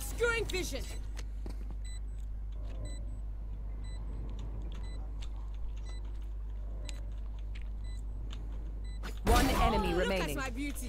Obscuring vision. One enemy Look remaining. at my beauty.